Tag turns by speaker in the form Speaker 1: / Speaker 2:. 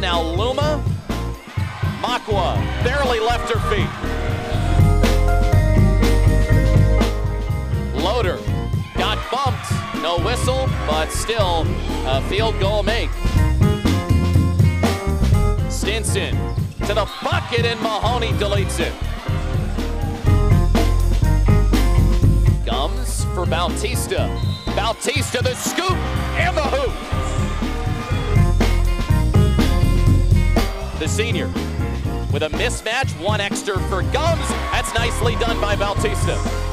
Speaker 1: Now Luma. Makwa barely left her feet. Loader got bumped. No whistle, but still a field goal make. Stinson to the bucket, and Mahoney deletes it. Gums for Bautista. Bautista, the scoop, and the hoop. The senior with a mismatch, one extra for Gums. That's nicely done by Bautista.